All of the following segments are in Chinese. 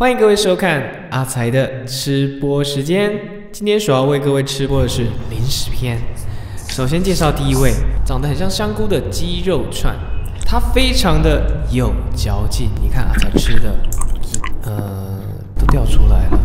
欢迎各位收看阿才的吃播时间。今天所要为各位吃播的是零食篇。首先介绍第一位，长得很像香菇的鸡肉串，它非常的有嚼劲。你看阿才吃的，呃，都掉出来了。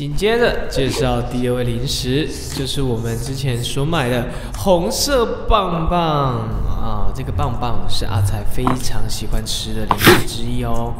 紧接着介绍第二位零食，就是我们之前所买的红色棒棒啊，这个棒棒是阿才非常喜欢吃的零食之一哦。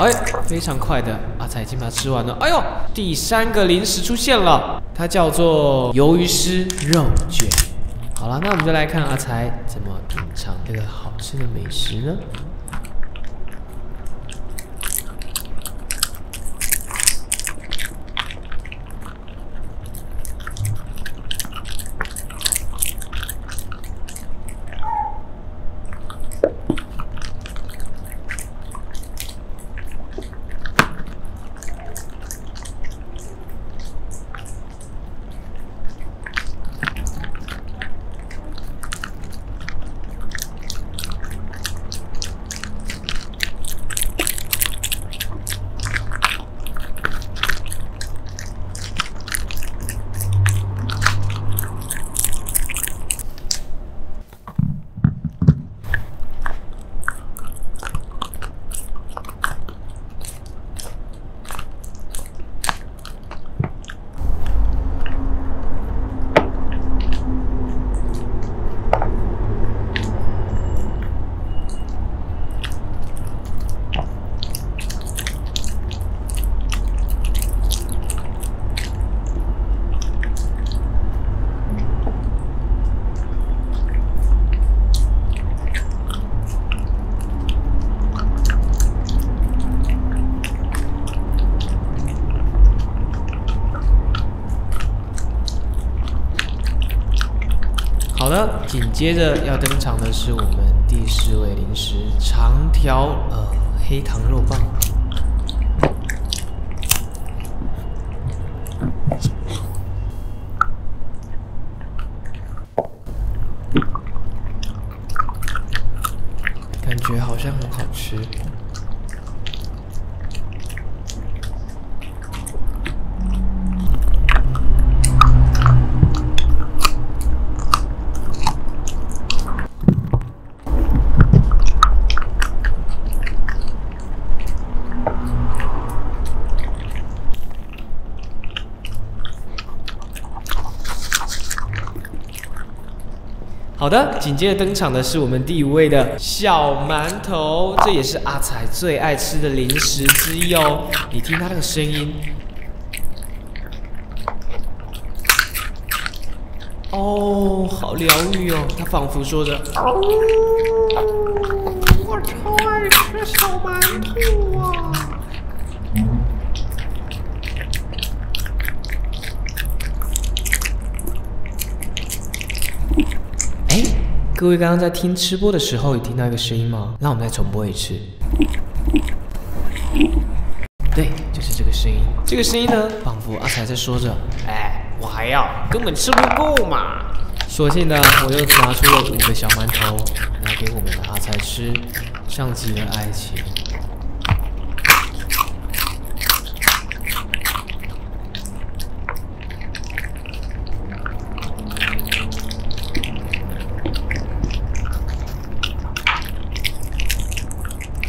哎，非常快的，阿才已经把它吃完了。哎呦，第三个零食出现了，它叫做鱿鱼丝肉卷。好了，那我们就来看阿才怎么品尝这个好吃的美食呢？好的，紧接着要登场的是我们第四位零食——长条呃黑糖肉棒。感觉好像很好吃。好的，紧接着登场的是我们第五位的小馒头，这也是阿才最爱吃的零食之一哦。你听它那个声音，哦，好疗愈哦，它仿佛说着：“哦，我超爱吃小馒头啊。”哎，各位刚刚在听吃播的时候，有听到一个声音吗？那我们再重播一次。对，就是这个声音。这个声音呢，仿佛阿才在说着：“哎，我还要，根本吃不够嘛。”索性呢，我又拿出了五个小馒头，拿给我们的阿才吃，像极了爱情。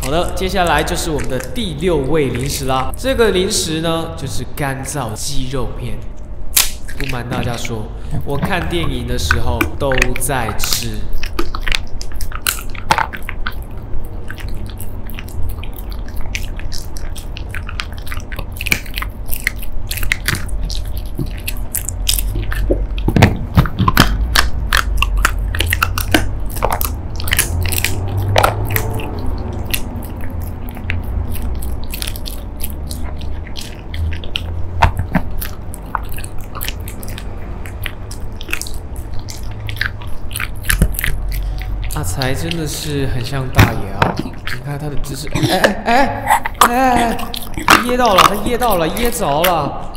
好的，接下来就是我们的第六位零食啦。这个零食呢，就是干燥鸡肉片。不瞒大家说，我看电影的时候都在吃。才真的是很像大爷啊！你看他的姿势，哎哎哎哎哎，噎到了，他噎到了，噎着了。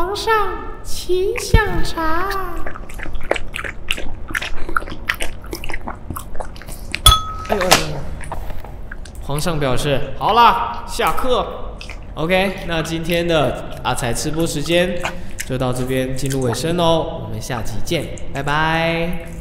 皇上，请享茶。哎呦哎呦！皇上表示好啦，下课。OK，那今天的阿才吃播时间就到这边进入尾声喽，我们下期见，拜拜。